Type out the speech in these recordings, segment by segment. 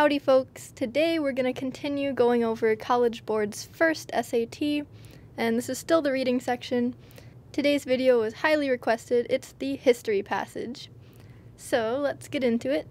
Howdy, folks. Today we're going to continue going over College Board's first SAT, and this is still the reading section. Today's video was highly requested. It's the history passage. So let's get into it.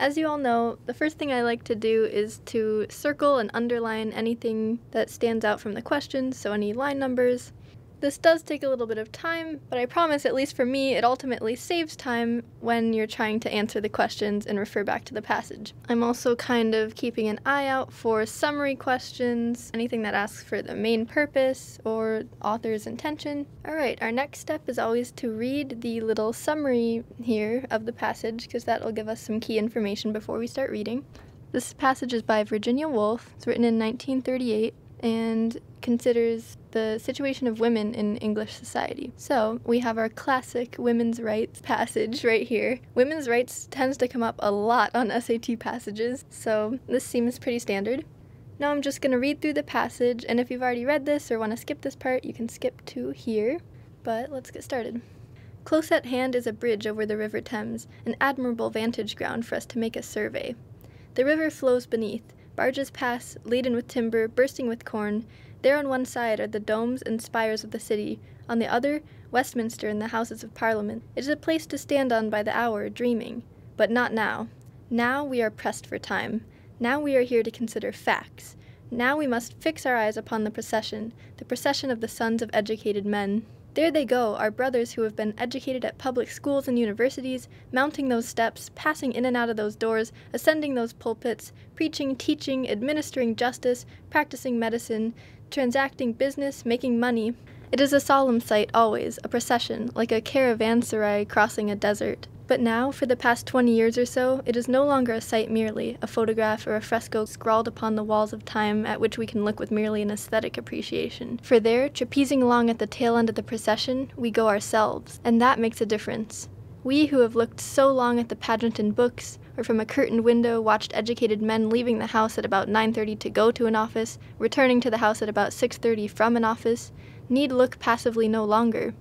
As you all know, the first thing I like to do is to circle and underline anything that stands out from the questions, so any line numbers, this does take a little bit of time, but I promise, at least for me, it ultimately saves time when you're trying to answer the questions and refer back to the passage. I'm also kind of keeping an eye out for summary questions, anything that asks for the main purpose or author's intention. Alright, our next step is always to read the little summary here of the passage, because that will give us some key information before we start reading. This passage is by Virginia Woolf. It's written in 1938 and considers the situation of women in English society. So we have our classic women's rights passage right here. Women's rights tends to come up a lot on SAT passages, so this seems pretty standard. Now I'm just going to read through the passage, and if you've already read this or want to skip this part, you can skip to here. But let's get started. Close at hand is a bridge over the River Thames, an admirable vantage ground for us to make a survey. The river flows beneath, Barges pass, laden with timber, bursting with corn. There on one side are the domes and spires of the city, on the other, Westminster and the Houses of Parliament. It is a place to stand on by the hour, dreaming. But not now. Now we are pressed for time. Now we are here to consider facts. Now we must fix our eyes upon the procession, the procession of the sons of educated men. There they go, our brothers who have been educated at public schools and universities, mounting those steps, passing in and out of those doors, ascending those pulpits, preaching, teaching, administering justice, practicing medicine, transacting business, making money. It is a solemn sight always, a procession, like a caravanserai crossing a desert. But now, for the past 20 years or so, it is no longer a sight merely, a photograph or a fresco scrawled upon the walls of time at which we can look with merely an aesthetic appreciation. For there, trapezing along at the tail end of the procession, we go ourselves, and that makes a difference. We who have looked so long at the pageant in books, or from a curtained window watched educated men leaving the house at about 9:30 to go to an office, returning to the house at about 6:30 from an office, need look passively no longer.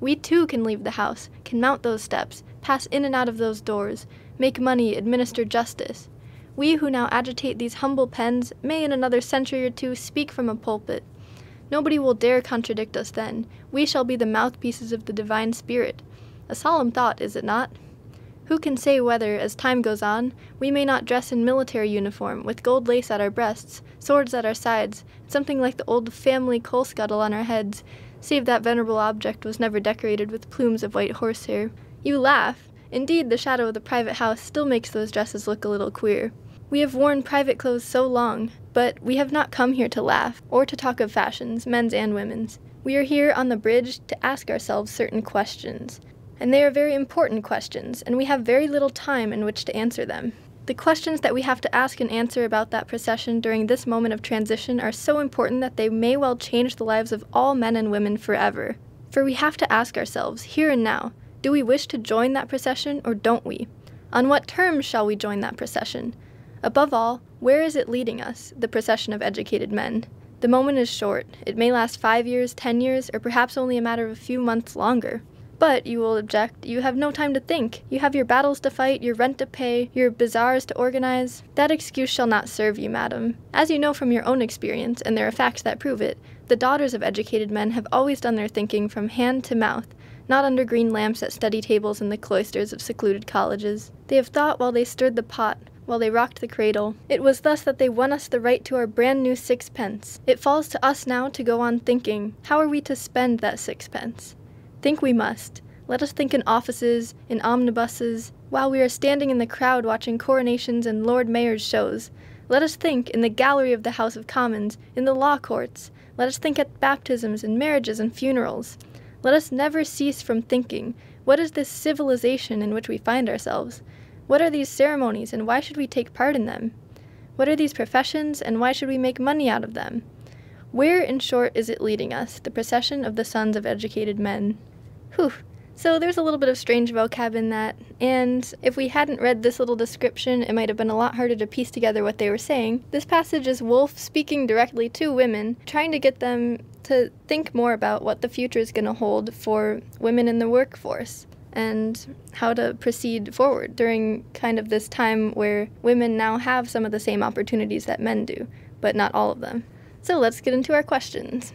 We too can leave the house, can mount those steps, pass in and out of those doors, make money, administer justice. We who now agitate these humble pens may in another century or two speak from a pulpit. Nobody will dare contradict us then. We shall be the mouthpieces of the divine spirit. A solemn thought, is it not? Who can say whether, as time goes on, we may not dress in military uniform, with gold lace at our breasts, swords at our sides, something like the old family coal scuttle on our heads, save that venerable object was never decorated with plumes of white horsehair. You laugh. Indeed, the shadow of the private house still makes those dresses look a little queer. We have worn private clothes so long, but we have not come here to laugh, or to talk of fashions, men's and women's. We are here on the bridge to ask ourselves certain questions. And they are very important questions, and we have very little time in which to answer them. The questions that we have to ask and answer about that procession during this moment of transition are so important that they may well change the lives of all men and women forever. For we have to ask ourselves, here and now, do we wish to join that procession or don't we? On what terms shall we join that procession? Above all, where is it leading us, the procession of educated men? The moment is short. It may last five years, ten years, or perhaps only a matter of a few months longer. But, you will object, you have no time to think. You have your battles to fight, your rent to pay, your bazaars to organize. That excuse shall not serve you, madam. As you know from your own experience, and there are facts that prove it, the daughters of educated men have always done their thinking from hand to mouth, not under green lamps at study tables in the cloisters of secluded colleges. They have thought while they stirred the pot, while they rocked the cradle. It was thus that they won us the right to our brand new sixpence. It falls to us now to go on thinking, how are we to spend that sixpence? Think we must. Let us think in offices, in omnibuses, while we are standing in the crowd watching coronations and Lord Mayor's shows. Let us think in the gallery of the House of Commons, in the law courts. Let us think at baptisms and marriages and funerals. Let us never cease from thinking what is this civilization in which we find ourselves? What are these ceremonies and why should we take part in them? What are these professions and why should we make money out of them? Where, in short, is it leading us, the procession of the sons of educated men? Whew. So there's a little bit of strange vocab in that, and if we hadn't read this little description, it might have been a lot harder to piece together what they were saying. This passage is Woolf speaking directly to women, trying to get them to think more about what the future is going to hold for women in the workforce. and how to proceed forward during kind of this time where women now have some of the same opportunities that men do, but not all of them. So let's get into our questions.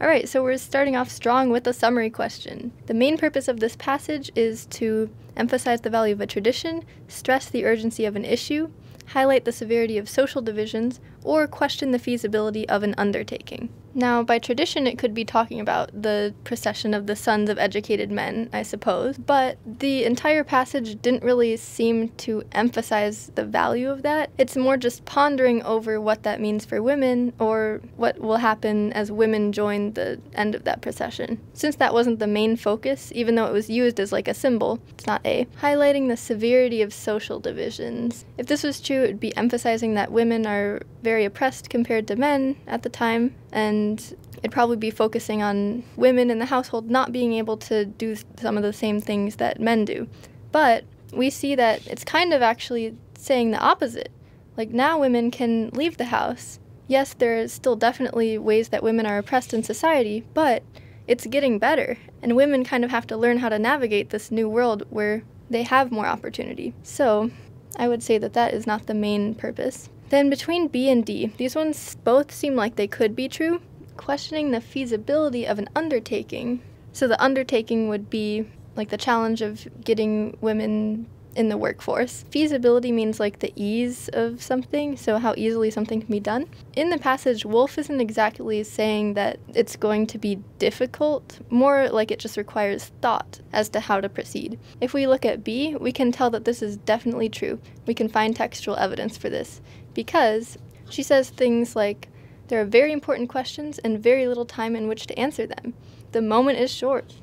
All right, so we're starting off strong with a summary question. The main purpose of this passage is to emphasize the value of a tradition, stress the urgency of an issue, highlight the severity of social divisions, or question the feasibility of an undertaking. Now, by tradition, it could be talking about the procession of the sons of educated men, I suppose, but the entire passage didn't really seem to emphasize the value of that. It's more just pondering over what that means for women or what will happen as women join the end of that procession. Since that wasn't the main focus, even though it was used as like a symbol, it's not A, highlighting the severity of social divisions. If this was true, it would be emphasizing that women are very oppressed compared to men at the time, and it'd probably be focusing on women in the household not being able to do some of the same things that men do. But we see that it's kind of actually saying the opposite. Like now, women can leave the house. Yes, there are still definitely ways that women are oppressed in society, but it's getting better, and women kind of have to learn how to navigate this new world where they have more opportunity. So, I would say that that is not the main purpose. Then between B and D, these ones both seem like they could be true. Questioning the feasibility of an undertaking. So the undertaking would be like the challenge of getting women in the workforce. Feasibility means like the ease of something, so how easily something can be done. In the passage, Woolf isn't exactly saying that it's going to be difficult, more like it just requires thought as to how to proceed. If we look at B, we can tell that this is definitely true. We can find textual evidence for this because she says things like, there are very important questions and very little time in which to answer them. The moment is short.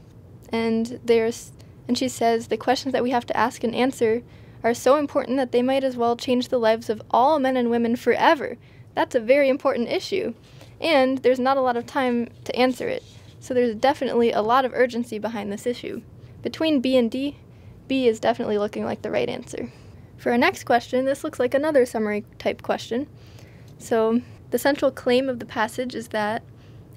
And there's and she says the questions that we have to ask and answer are so important that they might as well change the lives of all men and women forever. That's a very important issue. And there's not a lot of time to answer it. So there's definitely a lot of urgency behind this issue. Between B and D, B is definitely looking like the right answer. For our next question, this looks like another summary type question. So, the central claim of the passage is that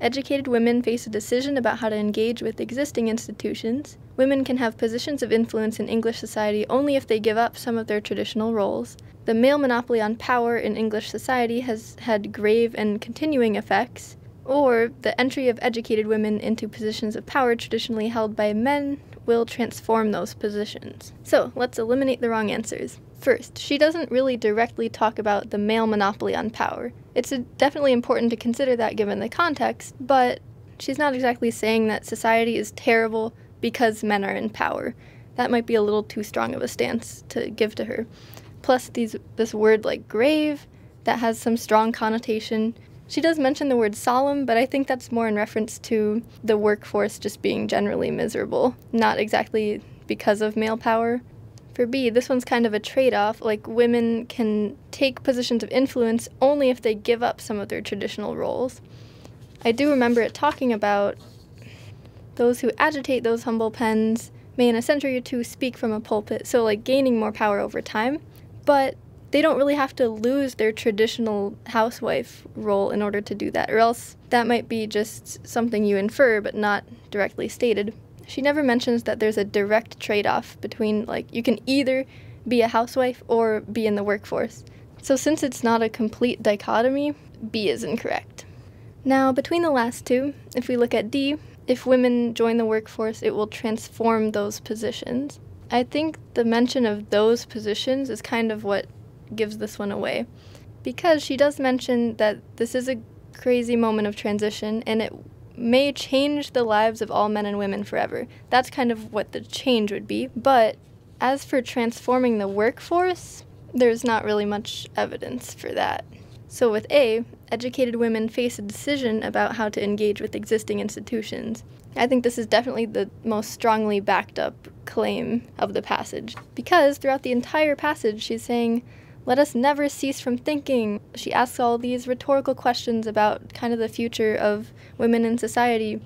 Educated women face a decision about how to engage with existing institutions. Women can have positions of influence in English society only if they give up some of their traditional roles. The male monopoly on power in English society has had grave and continuing effects. Or the entry of educated women into positions of power traditionally held by men will transform those positions. So let's eliminate the wrong answers. First, she doesn't really directly talk about the male monopoly on power. It's definitely important to consider that given the context, but she's not exactly saying that society is terrible because men are in power. That might be a little too strong of a stance to give to her. Plus, these this word like grave that has some strong connotation. She does mention the word solemn, but I think that's more in reference to the workforce just being generally miserable, not exactly because of male power. For B, this one's kind of a trade off. Like, women can take positions of influence only if they give up some of their traditional roles. I do remember it talking about those who agitate those humble pens may in a century or two speak from a pulpit, so like gaining more power over time. But they don't really have to lose their traditional housewife role in order to do that, or else that might be just something you infer but not directly stated she never mentions that there's a direct trade off between, like, you can either be a housewife or be in the workforce. So, since it's not a complete dichotomy, B is incorrect. Now, between the last two, if we look at D, if women join the workforce, it will transform those positions. I think the mention of those positions is kind of what gives this one away. Because she does mention that this is a crazy moment of transition and it may change the lives of all men and women forever. That's kind of what the change would be. But as for transforming the workforce, there's not really much evidence for that. So, with A, educated women face a decision about how to engage with existing institutions. I think this is definitely the most strongly backed up claim of the passage. Because throughout the entire passage, she's saying, let us never cease from thinking. She asks all these rhetorical questions about kind of the future of women in society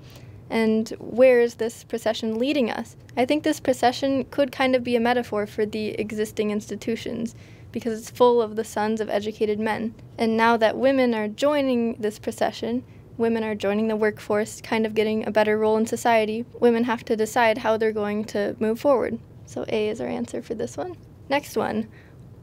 and where is this procession leading us? I think this procession could kind of be a metaphor for the existing institutions because it's full of the sons of educated men. And now that women are joining this procession, women are joining the workforce, kind of getting a better role in society, women have to decide how they're going to move forward. So A is our answer for this one. Next one.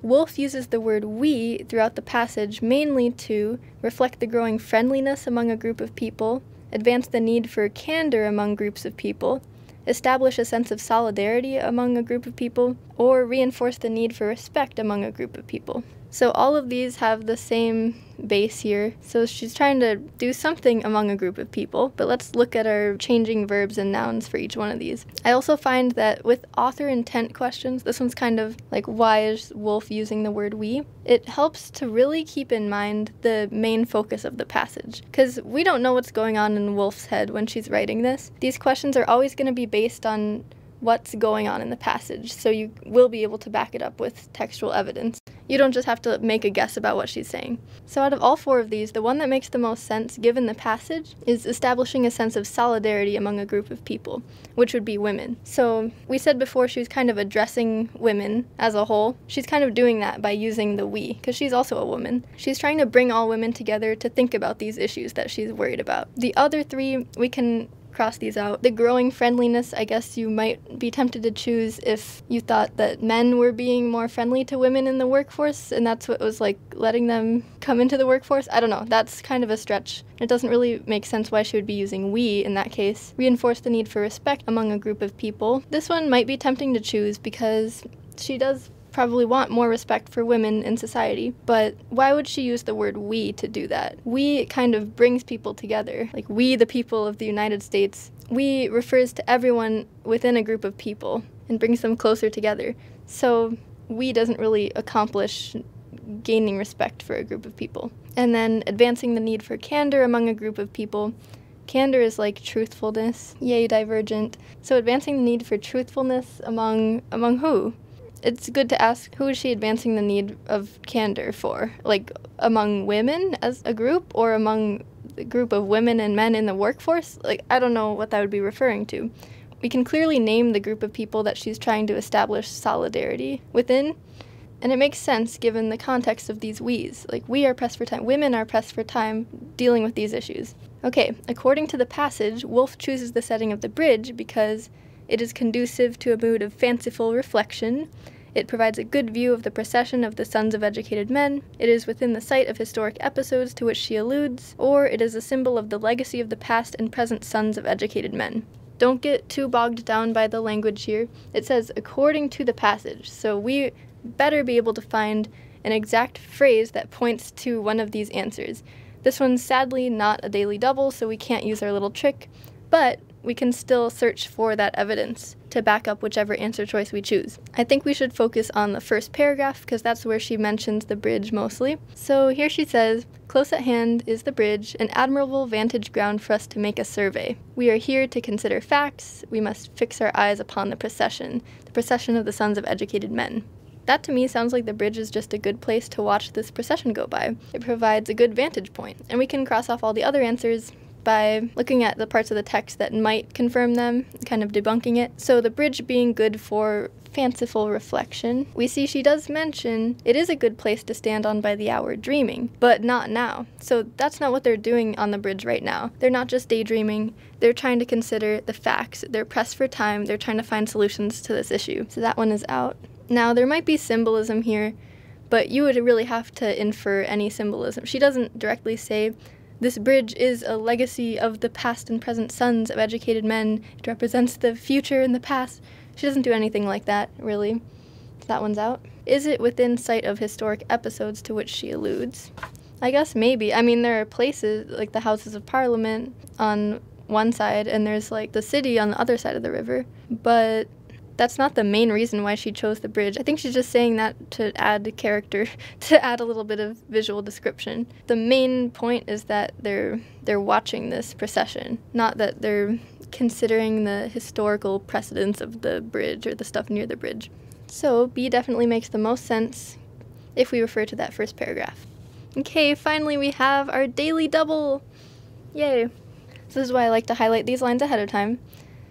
Woolf uses the word we throughout the passage mainly to reflect the growing friendliness among a group of people, advance the need for candor among groups of people, establish a sense of solidarity among a group of people, or reinforce the need for respect among a group of people. So all of these have the same base here. So she's trying to do something among a group of people, but let's look at our changing verbs and nouns for each one of these. I also find that with author intent questions, this one's kind of like why is Woolf using the word we? It helps to really keep in mind the main focus of the passage because we don't know what's going on in Woolf's head when she's writing this. These questions are always going to be based on what's going on in the passage, so you will be able to back it up with textual evidence. You don't just have to make a guess about what she's saying. So, out of all four of these, the one that makes the most sense given the passage is establishing a sense of solidarity among a group of people, which would be women. So, we said before she was kind of addressing women as a whole. She's kind of doing that by using the we, because she's also a woman. She's trying to bring all women together to think about these issues that she's worried about. The other three, we can cross these out. The growing friendliness, I guess you might be tempted to choose if you thought that men were being more friendly to women in the workforce and that's what was like letting them come into the workforce. I don't know. That's kind of a stretch. It doesn't really make sense why she would be using we in that case. Reinforce the need for respect among a group of people. This one might be tempting to choose because she does probably want more respect for women in society, but why would she use the word we to do that? We kind of brings people together. Like, we, the people of the United States, we refers to everyone within a group of people and brings them closer together. So, we doesn't really accomplish gaining respect for a group of people. And then advancing the need for candor among a group of people. Candor is like truthfulness. Yay, divergent. So advancing the need for truthfulness among among who? It's good to ask who is she advancing the need of candor for? Like among women as a group or among the group of women and men in the workforce? Like I don't know what that would be referring to. We can clearly name the group of people that she's trying to establish solidarity within. And it makes sense given the context of these we's. Like, we are pressed for time, women are pressed for time dealing with these issues. Okay, according to the passage, Woolf chooses the setting of the bridge because it is conducive to a mood of fanciful reflection. It provides a good view of the procession of the sons of educated men. It is within the sight of historic episodes to which she alludes, or it is a symbol of the legacy of the past and present sons of educated men. Don't get too bogged down by the language here. It says according to the passage, so we better be able to find an exact phrase that points to one of these answers. This one's sadly not a daily double, so we can't use our little trick, but we can still search for that evidence to back up whichever answer choice we choose. I think we should focus on the first paragraph because that's where she mentions the bridge mostly. So here she says, Close at hand is the bridge, an admirable vantage ground for us to make a survey. We are here to consider facts. We must fix our eyes upon the procession, the procession of the sons of educated men. That to me sounds like the bridge is just a good place to watch this procession go by. It provides a good vantage point, and we can cross off all the other answers by looking at the parts of the text that might confirm them, kind of debunking it. So, the bridge being good for fanciful reflection, we see she does mention it is a good place to stand on by the hour dreaming, but not now. So, that's not what they're doing on the bridge right now. They're not just daydreaming, they're trying to consider the facts. They're pressed for time, they're trying to find solutions to this issue. So, that one is out. Now, there might be symbolism here, but you would really have to infer any symbolism. She doesn't directly say this bridge is a legacy of the past and present sons of educated men. It represents the future and the past. She doesn't do anything like that, really. That one's out. Is it within sight of historic episodes to which she alludes? I guess maybe. I mean, there are places like the Houses of Parliament on one side, and there's like the city on the other side of the river. But that's not the main reason why she chose the bridge. I think she's just saying that to add character, to add a little bit of visual description. The main point is that they're they're watching this procession, not that they're considering the historical precedence of the bridge or the stuff near the bridge. So B definitely makes the most sense if we refer to that first paragraph. Okay, finally we have our daily double. Yay. This is why I like to highlight these lines ahead of time.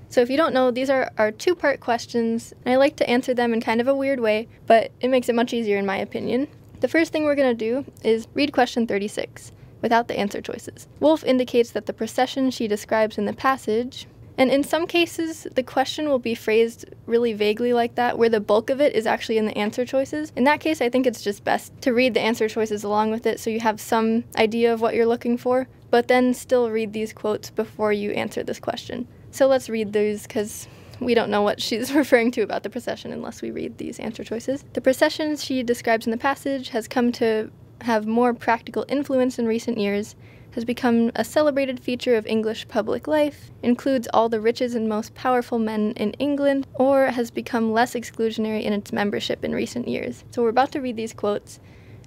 So if you don't know, these are our two-part questions, and I like to answer them in kind of a weird way, but it makes it much easier in my opinion. The first thing we're going to do is read question 36. without the answer choices. Woolf indicates that the procession she describes in the passage and in some cases, the question will be phrased really vaguely like that, where the bulk of it is actually in the answer choices. In that case, I think it's just best to read the answer choices along with it so you have some idea of what you're looking for, but then still read these quotes before you answer this question. So let's read those because we don't know what she's referring to about the procession unless we read these answer choices. The procession she describes in the passage has come to have more practical influence in recent years has become a celebrated feature of English public life, includes all the richest and most powerful men in England, or has become less exclusionary in its membership in recent years. So we're about to read these quotes,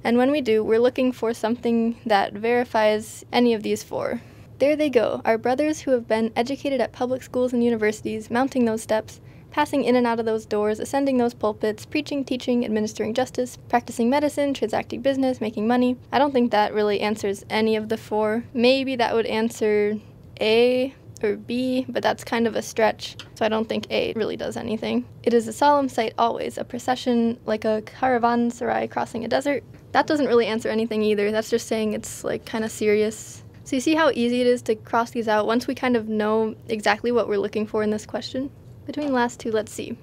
and when we do, we're looking for something that verifies any of these four. There they go, our brothers who have been educated at public schools and universities, mounting those steps, passing in and out of those doors, ascending those pulpits, preaching, teaching, administering justice, practicing medicine, transacting business, making money. I don't think that really answers any of the four. Maybe that would answer A or B, but that's kind of a stretch, so I don't think A really does anything. It is a solemn sight always, a procession like a caravanserai crossing a desert. That doesn't really answer anything either. That's just saying it's like kind of serious. So you see how easy it is to cross these out once we kind of know exactly what we're looking for in this question? Between last two, let's see.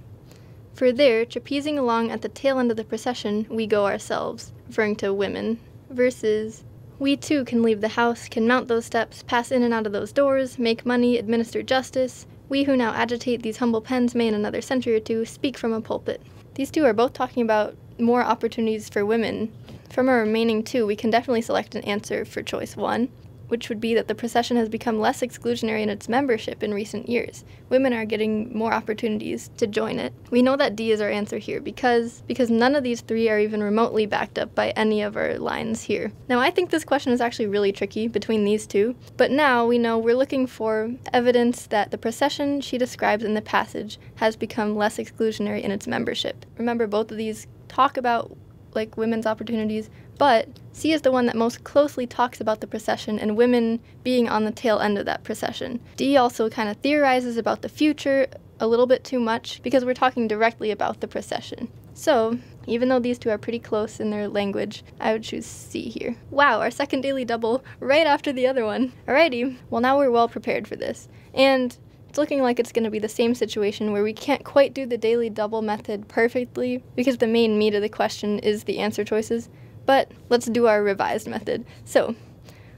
For there, trapezing along at the tail end of the procession, we go ourselves, referring to women, versus we too can leave the house, can mount those steps, pass in and out of those doors, make money, administer justice. We who now agitate these humble pens may in another century or two speak from a pulpit. These two are both talking about more opportunities for women. From our remaining two, we can definitely select an answer for choice one, which would be that the procession has become less exclusionary in its membership in recent years. Women are getting more opportunities to join it. We know that D is our answer here because because none of these three are even remotely backed up by any of our lines here. Now I think this question is actually really tricky between these two, but now we know we're looking for evidence that the procession she describes in the passage has become less exclusionary in its membership. Remember both of these talk about like women's opportunities, but C is the one that most closely talks about the procession and women being on the tail end of that procession. D also kind of theorizes about the future a little bit too much because we're talking directly about the procession. So, even though these two are pretty close in their language, I would choose C here. Wow, our second daily double right after the other one. Alrighty, well now we're well prepared for this. And it's looking like it's going to be the same situation where we can't quite do the daily double method perfectly because the main meat of the question is the answer choices, but let's do our revised method. So,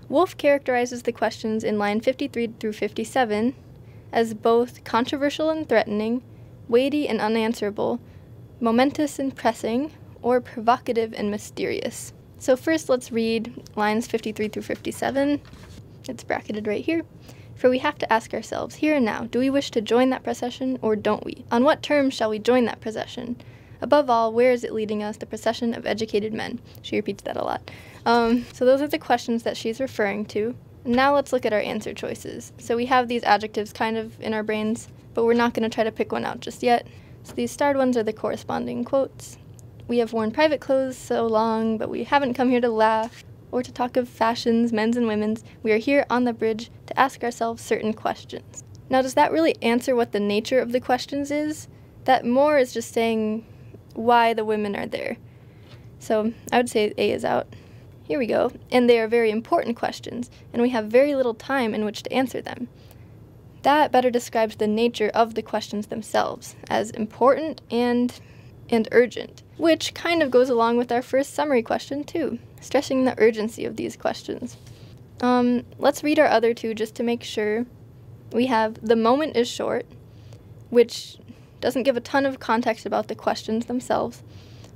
Woolf characterizes the questions in line 53 through 57 as both controversial and threatening, weighty and unanswerable, momentous and pressing, or provocative and mysterious. So, first let's read lines 53 through 57. It's bracketed right here. For we have to ask ourselves, here and now, do we wish to join that procession or don't we? On what terms shall we join that procession? Above all, where is it leading us, the procession of educated men? She repeats that a lot. Um, so those are the questions that she's referring to. Now let's look at our answer choices. So we have these adjectives kind of in our brains, but we're not going to try to pick one out just yet. So these starred ones are the corresponding quotes. We have worn private clothes so long, but we haven't come here to laugh or to talk of fashions, men's and women's. We are here on the bridge to ask ourselves certain questions. Now, does that really answer what the nature of the questions is? That more is just saying why the women are there. So I would say A is out. Here we go. And they are very important questions, and we have very little time in which to answer them. That better describes the nature of the questions themselves as important and and urgent, which kind of goes along with our first summary question too, stressing the urgency of these questions. Um, let's read our other two just to make sure. We have the moment is short, which doesn't give a ton of context about the questions themselves,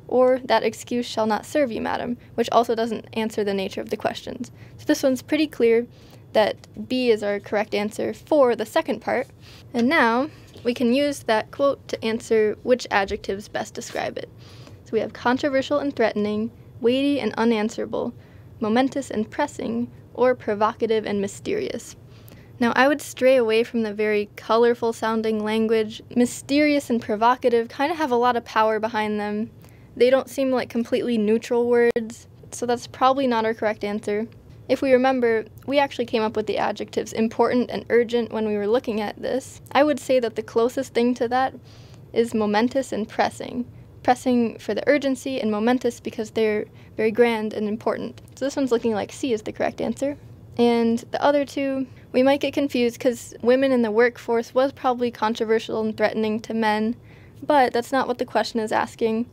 or that excuse shall not serve you, madam, which also doesn't answer the nature of the questions. So this one's pretty clear that B is our correct answer for the second part. And now we can use that quote to answer which adjectives best describe it. So we have controversial and threatening, weighty and unanswerable, momentous and pressing, or provocative and mysterious. Now, I would stray away from the very colorful sounding language. Mysterious and provocative kind of have a lot of power behind them. They don't seem like completely neutral words, so that's probably not our correct answer. If we remember, we actually came up with the adjectives important and urgent when we were looking at this. I would say that the closest thing to that is momentous and pressing, pressing for the urgency and momentous because they're very grand and important. So this one's looking like C is the correct answer. And the other two, we might get confused because women in the workforce was probably controversial and threatening to men, but that's not what the question is asking.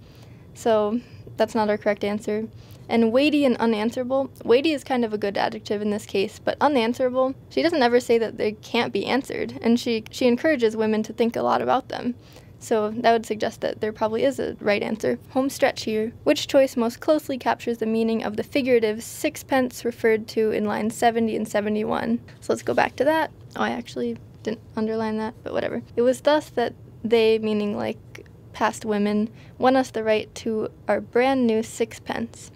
So that's not our correct answer. And weighty and unanswerable, weighty is kind of a good adjective in this case, but unanswerable, she doesn't ever say that they can't be answered, and she, she encourages women to think a lot about them. So that would suggest that there probably is a right answer. Home stretch here. Which choice most closely captures the meaning of the figurative sixpence referred to in lines 70 and 71? So let's go back to that. Oh, I actually didn't underline that, but whatever. It was thus that they, meaning like past women, won us the right to our brand new sixpence.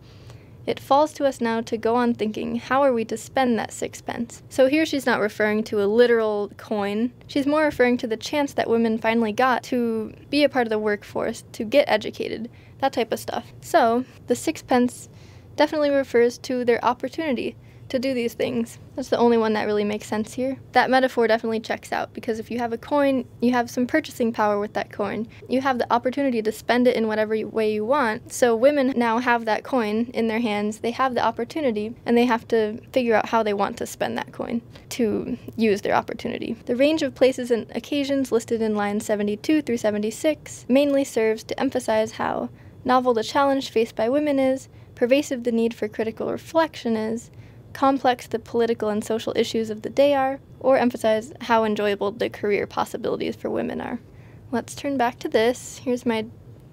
It falls to us now to go on thinking, how are we to spend that sixpence? So here she's not referring to a literal coin. She's more referring to the chance that women finally got to be a part of the workforce, to get educated, that type of stuff. So the sixpence definitely refers to their opportunity to do these things. That's the only one that really makes sense here. That metaphor definitely checks out because if you have a coin, you have some purchasing power with that coin. You have the opportunity to spend it in whatever way you want. So women now have that coin in their hands. They have the opportunity and they have to figure out how they want to spend that coin to use their opportunity. The range of places and occasions listed in lines 72 through 76 mainly serves to emphasize how novel the challenge faced by women is, pervasive the need for critical reflection is, complex the political and social issues of the day are, or emphasize how enjoyable the career possibilities for women are. Let's turn back to this. Here's my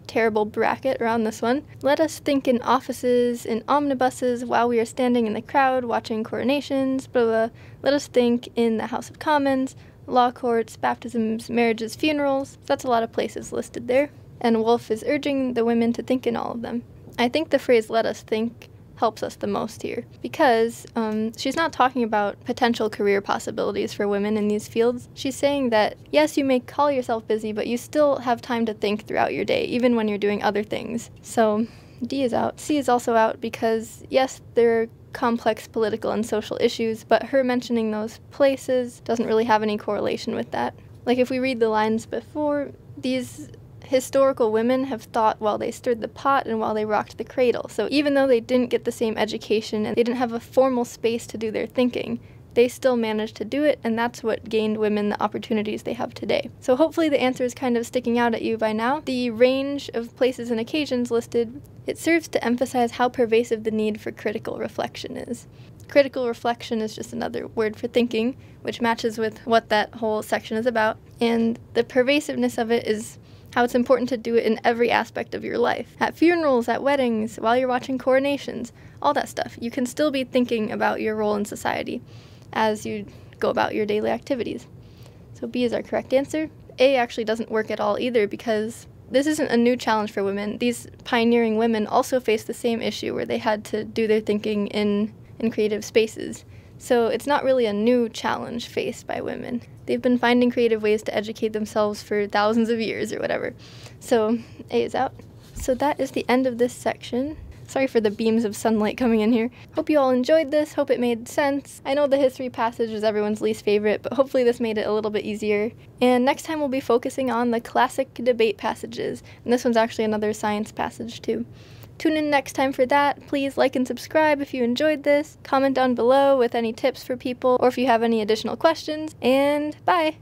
terrible bracket around this one. Let us think in offices, in omnibuses, while we are standing in the crowd watching coronations, blah blah. Let us think in the House of Commons, law courts, baptisms, marriages, funerals. That's a lot of places listed there. And Woolf is urging the women to think in all of them. I think the phrase let us think helps us the most here because um, she's not talking about potential career possibilities for women in these fields. She's saying that yes, you may call yourself busy, but you still have time to think throughout your day, even when you're doing other things. So D is out. C is also out because yes, there are complex political and social issues, but her mentioning those places doesn't really have any correlation with that. Like if we read the lines before, these historical women have thought while they stirred the pot and while they rocked the cradle. So even though they didn't get the same education and they didn't have a formal space to do their thinking, they still managed to do it, and that's what gained women the opportunities they have today. So hopefully the answer is kind of sticking out at you by now. The range of places and occasions listed, it serves to emphasize how pervasive the need for critical reflection is. Critical reflection is just another word for thinking, which matches with what that whole section is about. And the pervasiveness of it is how it's important to do it in every aspect of your life. At funerals, at weddings, while you're watching coronations, all that stuff. You can still be thinking about your role in society as you go about your daily activities. So B is our correct answer. A actually doesn't work at all either because this isn't a new challenge for women. These pioneering women also faced the same issue where they had to do their thinking in, in creative spaces. So it's not really a new challenge faced by women. They've been finding creative ways to educate themselves for thousands of years or whatever. So A is out. So that is the end of this section. Sorry for the beams of sunlight coming in here. Hope you all enjoyed this. Hope it made sense. I know the history passage is everyone's least favorite, but hopefully this made it a little bit easier. And next time we'll be focusing on the classic debate passages. And this one's actually another science passage too. Tune in next time for that. Please like and subscribe if you enjoyed this. Comment down below with any tips for people or if you have any additional questions. And bye!